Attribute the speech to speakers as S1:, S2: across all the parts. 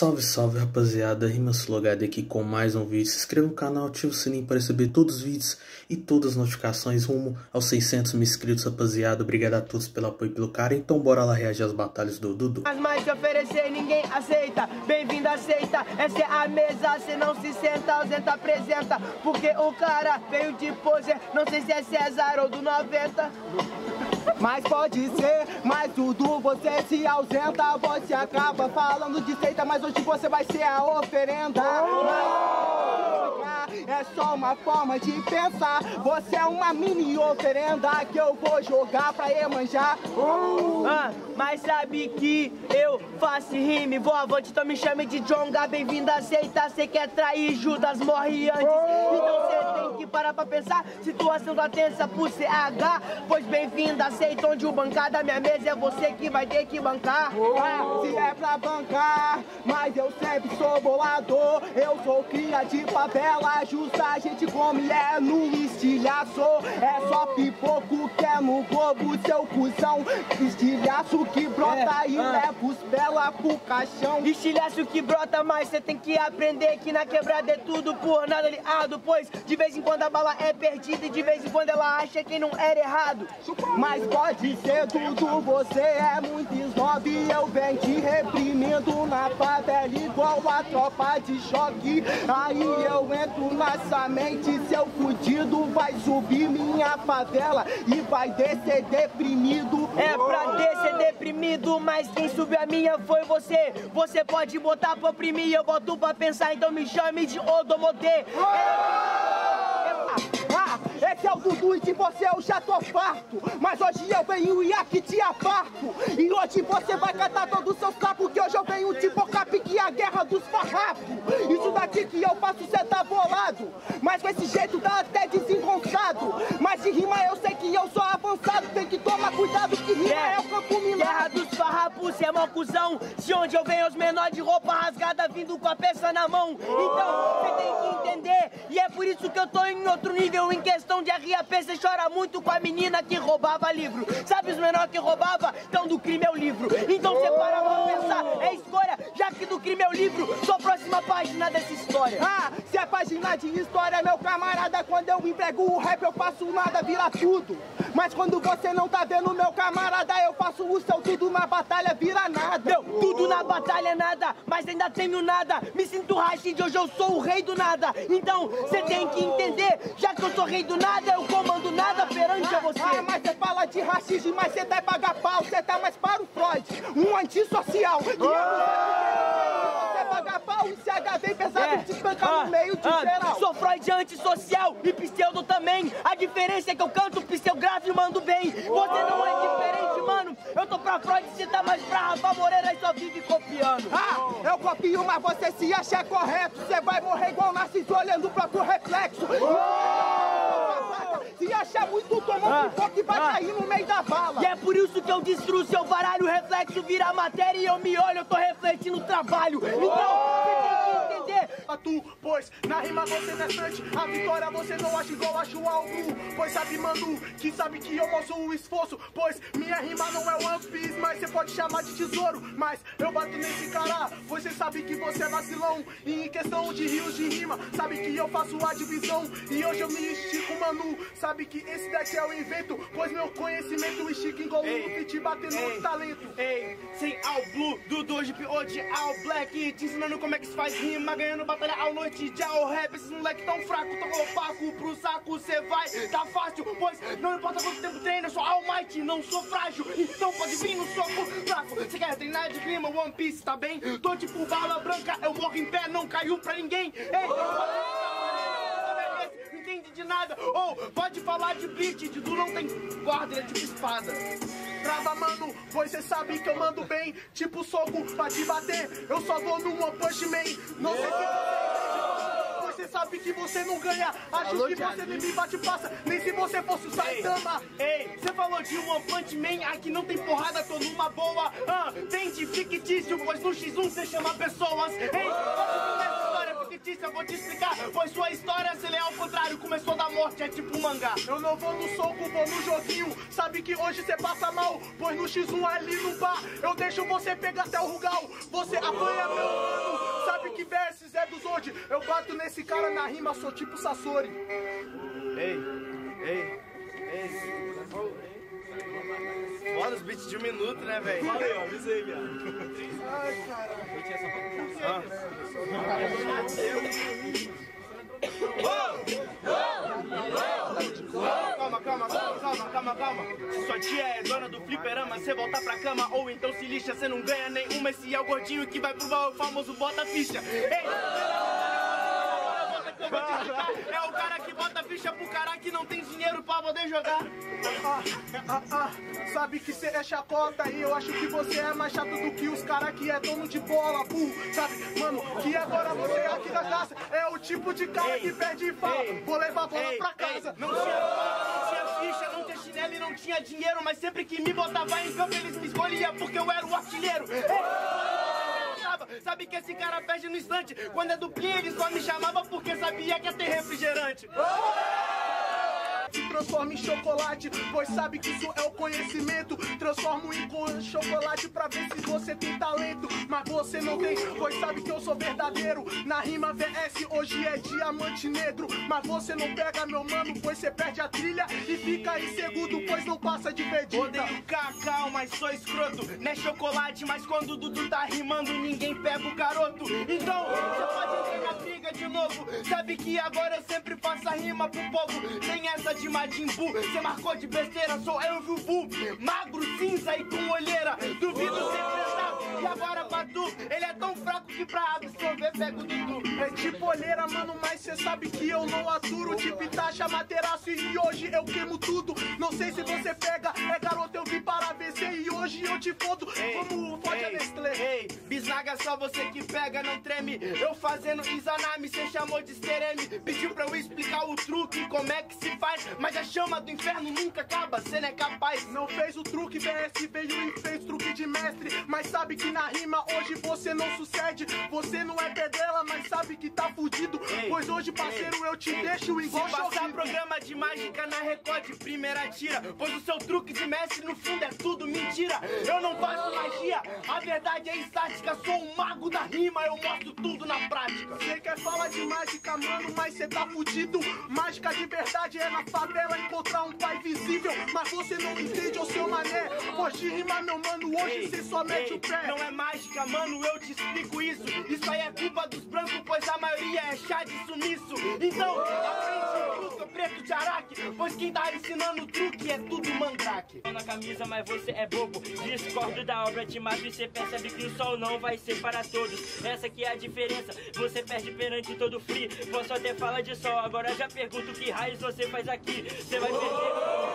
S1: Salve, salve rapaziada, Rimas Logado aqui com mais um vídeo. Se inscreva no canal, ative o sininho para receber todos os vídeos e todas as notificações rumo aos 600 mil inscritos, rapaziada. Obrigado a todos pelo apoio e pelo cara. Então bora lá reagir às batalhas do Dudu.
S2: Mais oferecer ninguém aceita Bem-vindo essa é a mesa não se senta, ausenta, apresenta Porque o cara veio de pose Não sei se é César ou do 90
S3: mas pode ser, mas tudo você se ausenta Você acaba falando de seita, mas hoje você vai ser a oferenda. É só uma forma de pensar Você é uma mini oferenda que eu vou jogar pra Emanjar.
S2: Uh. ah, Mas sabe que eu faço rime Vou avante, então me chame de Jonga Bem-vindo a seita, cê quer trair Judas morre antes. Então cê tem que parar pra pensar Situação da tensa por CH Pois bem-vindo a seita onde o bancada Minha mesa é você que vai ter que bancar.
S3: Ah, Se é pra bancar, mas eu sempre sou bolador. Eu sou cria de favela, justa a gente come é no estilhaço. É só pipoco que é no globo, seu cuzão. Estilhaço que brota é, e ah. leva os bela pro caixão.
S2: Estilhaço que brota, mas cê tem que aprender Que na quebrada é tudo por nada aliado Pois de vez em quando a bala é perdida E de vez em quando ela acha que não era errado
S3: Mas pode ser tudo, você é muito snob Eu venho te reprimindo na favela igual a tropa de choque Aí eu entro na nossa mente, seu fudido vai subir minha favela e vai descer deprimido.
S2: É pra descer deprimido, mas quem subiu a minha foi você. Você pode botar pra oprimir, eu boto pra pensar, então me chame de Odomodê.
S3: Esse é o Dudu e de você eu já tô farto. Mas hoje eu venho e aqui te aparto. E hoje você vai catar todos os seus capos Que hoje eu venho tipo cap que é a guerra dos farrapos. Isso daqui que eu faço cê tá bolado. Mas com esse jeito dá até desengonçado. Mas de rima eu sei que eu sou avançado. Tem que tomar cuidado que rima é, é o campo minado.
S2: Guerra dos farrapos, cê é mó cuzão Se onde eu venho os menores de roupa rasgada Vindo com a peça na mão Então cê tem que entender E é por isso que eu tô em outro nível em questão de RAP, você chora muito com a menina que roubava livro. Sabe os menores que roubava? Então do crime é o livro. Então você para pra pensar, é escolha, já que do crime é o livro, sou a próxima página dessa história.
S3: Ah, se é página de história, meu camarada, quando eu emprego o rap, eu faço nada, vira tudo. Mas quando você não tá vendo, meu camarada, eu faço o seu tudo na batalha, vira nada.
S2: Meu, tudo na batalha é nada, mas ainda tenho nada. Me sinto Rashid, hoje eu sou o rei do nada. Então, você tem que entender, já que eu sou rei do nada, eu comando nada perante a você.
S3: Ah, mas você fala de racismo, mas você tá pagar pau, você tá mais para o Freud, um antissocial. Oh! Você paga pau e CH pesado é. te espancar ah, no meio de ah, geral.
S2: Sou Freud antissocial e pseudo também. A diferença é que eu canto pseudo grave e mando bem. Você não é diferente, mano. Eu tô pra Freud, você tá mais pra Rafa Moreira e só vive copiando.
S3: Ah, eu copio, mas você se acha correto. Você vai morrer igual Narciso olhando o próprio reflexo. Se acha muito, toma um ah, e vai ah. cair no meio da bala.
S2: E é por isso que eu destruo seu baralho, o reflexo vira matéria e eu me olho, eu tô refletindo o trabalho. Então,
S3: pois na rima você não é frente, a vitória você não acha igual acho algo, pois sabe mano, que sabe que eu mostro o esforço, pois minha rima não é One Piece, mas você pode chamar de tesouro, mas eu bato nesse cara, pois você sabe que você é vacilão, e em questão de rios de rima, sabe que eu faço a divisão, e hoje eu me estico, mano, sabe que esse daqui é o invento, pois meu conhecimento estica igual um fit batendo no talento.
S2: Ei, sem all blue, do dojo, hoje all black, te ensinando como é que se faz rima, ganhando batalha batalha ao noite de ao rap Esses moleque tão fraco, tão opaco Pro saco cê vai, tá fácil Pois não importa quanto tempo treina Eu sou almighty, não sou frágil Então pode vir no soco fraco. Cê quer treinar de clima, One Piece, tá bem? Tô tipo bala branca, eu morro em pé Não caiu pra ninguém. Ei, não entende de nada. Ou oh, pode falar de beat Dudu não tem guarda, ele é tipo espada.
S3: Trava, mano, pois cê sabe que eu mando bem Tipo soco pra te bater. Eu só vou no One Punch Man Não sei que você sabe que você não ganha. Acho Alô, que você nem me bate passa, nem se você fosse o Saitama.
S2: Ei, você falou de One Punch Man, aqui não tem porrada, tô numa boa. Ah, tem de fictício, pois no X1 você chama pessoas. Ei, posso fictícia, eu vou te explicar. Pois sua história, se lê ao contrário, começou é tipo mangá.
S3: Eu não vou no soco, vou no joguinho. Sabe que hoje você passa mal, pois no X1 ali no bar, eu deixo você pegar até o rugal. Você apanha meu mano.
S4: Code. Eu bato nesse cara na rima, sou tipo Sassori.
S5: Ei, ei, ei. Foda os beats de um minuto, né, velho?
S6: Valeu, avisei, viado.
S4: Ai, caralho.
S5: Calma, calma, calma, calma. Se sua tia é dona do fliperama, você voltar pra cama ou então se lixa, você não ganha nenhuma. Esse é o gordinho que vai pro baú, o famoso bota ficha. Ei! É o cara que bota ficha pro cara que não tem dinheiro pra poder jogar.
S4: Ah, ah, ah, sabe que cê é chacota e eu acho que você é mais chato do que os cara que é dono de bola, burro. Sabe, mano, que agora você aqui da casa é o tipo de cara
S5: Ei,
S4: que perde e fala,
S5: ei,
S4: vou levar a bola
S5: Ei,
S4: pra casa.
S5: não tinha chinelo e não tinha dinheiro, mas sempre que me botava em campo eles me escolhiam porque eu era o artilheiro. Ei, sabe- Sabe que esse cara perde no instante. Quando é duplinha, ele só me chamava porque sabia que ia ter refrigerante.
S4: Se transforma em chocolate, pois sabe que isso é o conhecimento. Transformo em co- chocolate pra ver se você tem talento. Mas você não tem, pois sabe que eu sou verdadeiro. Na rima VS, hoje é diamante negro. Mas você não pega, meu mano, pois você perde a trilha e fica em segundo, pois não passa de Vegeta.
S5: Odeio cacau, mas sou escroto. Não é chocolate, mas quando o Dudu tá rimando, ninguém pega o garoto. Então, você pode entrar na briga de novo. Sabe que agora eu sempre faço a rima pro povo. Tem essa de Majin Buu, você marcou de besteira, sou eu, Vuvu. Magro, cinza e com olheira. Duvido você prestar. E agora, Batu, ele é tão fraco que pra o Dudu.
S4: É tipo olheira, mano, mas cê sabe que eu não aturo Tipo Itacha, Materaço e hoje eu queimo tudo Não sei se você pega, é garoto, eu vim para vencer E hoje eu te fodo como fode a Nestlé
S5: ei, bisnaga só você que pega, não treme. Eu fazendo Izanami, cê chamou de Sereme. Pediu pra eu explicar o truque, como é que se faz. Mas a chama do inferno nunca acaba, cê não é capaz.
S4: Não fez o truque, BS veio e fez truque de mestre Mas sabe que na rima hoje você não sucede Você não é pedela, mas sabe que tá fudido
S5: Ei,
S4: Pois hoje, parceiro, eu te deixo igual
S5: Se passar
S4: chovido.
S5: programa de mágica na Record, primeira tira. Pois o seu truque de mestre no fundo é tudo mentira. Eu não faço magia, a verdade é estática. Sou um mago da rima, eu mostro tudo na prática.
S4: Cê quer falar de mágica, mano, mas cê tá fudido. Mágica de verdade é na favela encontrar um pai visível. Mas você não entende o seu mané. Hoje rima, meu mano, hoje cê só mete
S5: ei,
S4: o pé.
S5: Não é mágica, mano, eu te explico isso. Isso aí é culpa dos brancos, pois a maioria é chá de sumiço. Então, aprende preto de araque. Pois quem tá ensinando o truque é tudo mandrake.
S7: na camisa, mas você é bobo. Discordo da obra de mato e você percebe que o sol não vai ser para todos. Essa que é a diferença. Você perde perante todo free. Posso até falar de sol, agora já pergunto que raios você faz aqui. Você vai perder.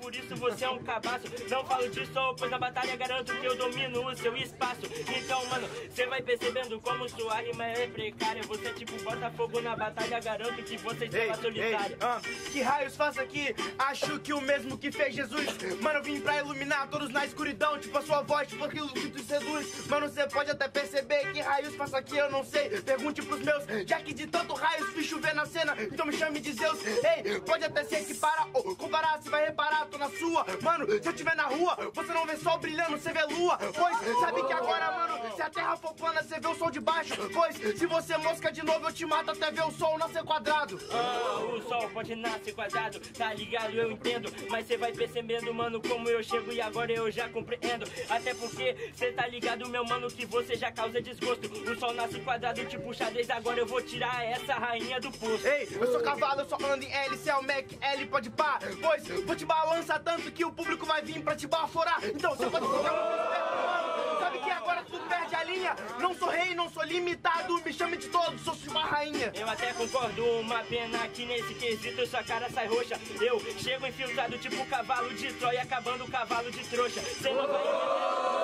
S7: Por isso você é um cabaço. Não falo de sol, pois na batalha garanto que eu domino o seu espaço. Então, mano, você vai percebendo como sua rima é precária. Você é tipo Botafogo na batalha, garanto que você
S5: ei,
S7: solitário.
S5: ah, que raios faço aqui? Acho que o mesmo que fez Jesus. Mano, eu vim pra iluminar todos na escuridão. Tipo a sua voz, tipo aquilo que tu seduz. Mano, você pode até perceber que raios faço aqui, eu não sei. Pergunte pros meus, já que de tanto raios fiz chover na cena. Então me chame de Zeus. Ei, pode até ser que para ou comparar, você vai reparar, tô na sua. Mano, se eu estiver na rua, você não vê sol brilhando, você vê lua. Pois sabe que agora, mano, se a terra for plana, você vê o sol de baixo. Pois se você mosca de novo, eu te mato até ver o sol nascer quadrado.
S7: Ah, o sol pode nascer quadrado, tá ligado? Eu entendo, mas cê vai percebendo, mano, como eu chego e agora eu já compreendo. Até porque cê tá ligado, meu mano, que você já causa desgosto. O sol nasce quadrado, tipo xadrez, agora eu vou tirar essa rainha do poço.
S5: Ei, eu sou cavalo, eu só ando em L, cê é o Mac, L pode pá. Pois vou te balançar tanto que o público vai vir pra te baforar. Então você pode ficar muito. Sabe que agora tu perde a linha? Não sou rei, não sou limitado, me chame de todos, sou uma rainha.
S7: Eu até concordo, uma pena que nesse quesito sua cara sai roxa. Eu chego infiltrado tipo cavalo de Troia, acabando o cavalo de trouxa. Cê não vai entender,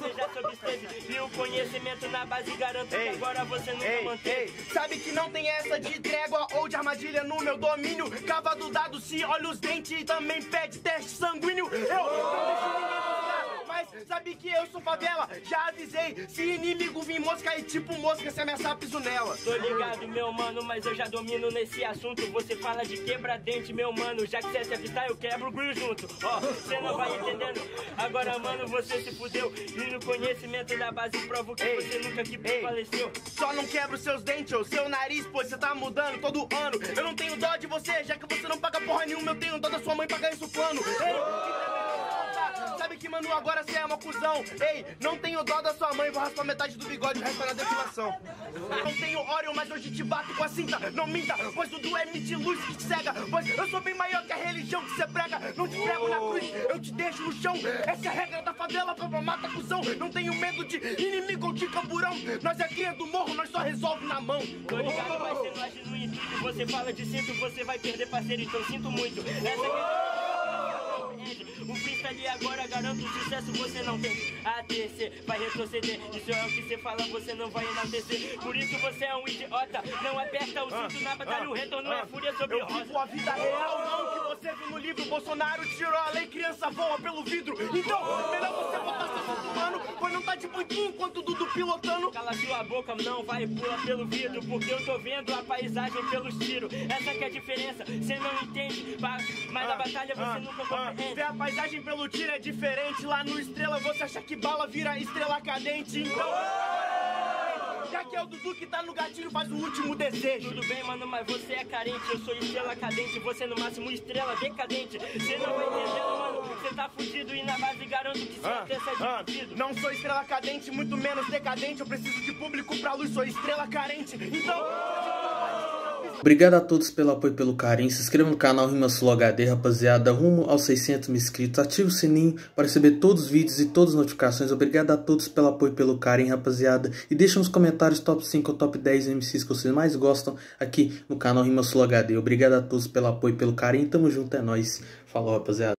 S7: mas agora cê já se obsteve. E o conhecimento na base garanto que agora você nunca
S5: Ei,
S7: manteve.
S5: ei, sabe que não tem essa de trégua ou de armadilha no meu domínio. Cava do dado se olha os dentes e também pede teste sanguíneo. Eu sabe que eu sou favela, já avisei. Se inimigo vir mosca e tipo mosca, se ameaçar, piso nela.
S7: Tô ligado, meu mano, mas eu já domino nesse assunto. Você fala de quebra-dente, meu mano. Já que você é evitar, eu quebro o grill junto. Ó, você não vai entendendo. Agora, mano, você se fudeu. E no conhecimento da base provo que
S5: Ei,
S7: você nunca que
S5: ei.
S7: faleceu.
S5: Só não quebra os seus dentes ou seu nariz, pois você tá mudando todo ano. Eu não tenho dó de você, já que você não paga porra nenhuma. Eu tenho dó da sua mãe pagar isso plano. Ei, sabe que, mano, agora você é uma cuzão. Ei, não tenho dó da sua mãe, vou raspar metade do bigode, o resto é na depilação. Não tenho Orion, mas hoje te bato com a cinta. Não minta, pois tudo é mente luz que te cega. Pois eu sou bem maior que a religião que você prega. Não te prego na cruz, eu te deixo no chão. Essa é a regra da favela, pra mata cuzão. Não tenho medo de inimigo ou de camburão. Nós é cria do morro, nós só resolve na mão.
S7: Tô ligado, mas você não age no intuito. Você fala de cinto, você vai perder parceiro, então sinto muito. Essa é o freestyle agora garanto o sucesso, você não tem a descer, vai retroceder. Isso é o que você fala, você não vai enaltecer. Por isso você é um idiota. Não aperta o cinto na batalha, o retorno é fúria sobre
S5: Eu
S7: rosa.
S5: vivo a vida real, não que você viu no livro. Bolsonaro tirou a lei, criança voa pelo vidro. Então, melhor você botar seu mano, pois não tá de banquinho enquanto o Dudu pilotando.
S7: Cala sua boca, não vai pular pelo vidro Porque eu tô vendo a paisagem pelos tiros Essa que é a diferença, cê não entende Mas na batalha você nunca compreende
S5: Ver a paisagem pelo tiro é diferente. Lá no Estrela você acha que bala vira estrela cadente. Então, já que é o Dudu que tá no gatilho, faz o último desejo.
S7: Tudo bem, mano, mas você é carente Eu sou estrela cadente, você no máximo estrela decadente Cê não vai entendendo, mano Cê tá fudido e na base garanto que cê até sai
S5: Ah,
S7: dividido
S5: não sou estrela cadente, muito menos decadente. Eu preciso de público pra luz, sou estrela carente. Então.
S1: Obrigado a todos pelo apoio e pelo carinho. Se inscreva no canal Rima Sul HD, rapaziada. Rumo aos 600 mil inscritos. Ative o sininho para receber todos os vídeos e todas as notificações. Obrigado a todos pelo apoio e pelo carinho, rapaziada. E deixa nos comentários top 5 ou top 10 MCs que vocês mais gostam aqui no canal Rima Sul HD. Obrigado a todos pelo apoio e pelo carinho. Tamo junto, é nóis. Falou, rapaziada.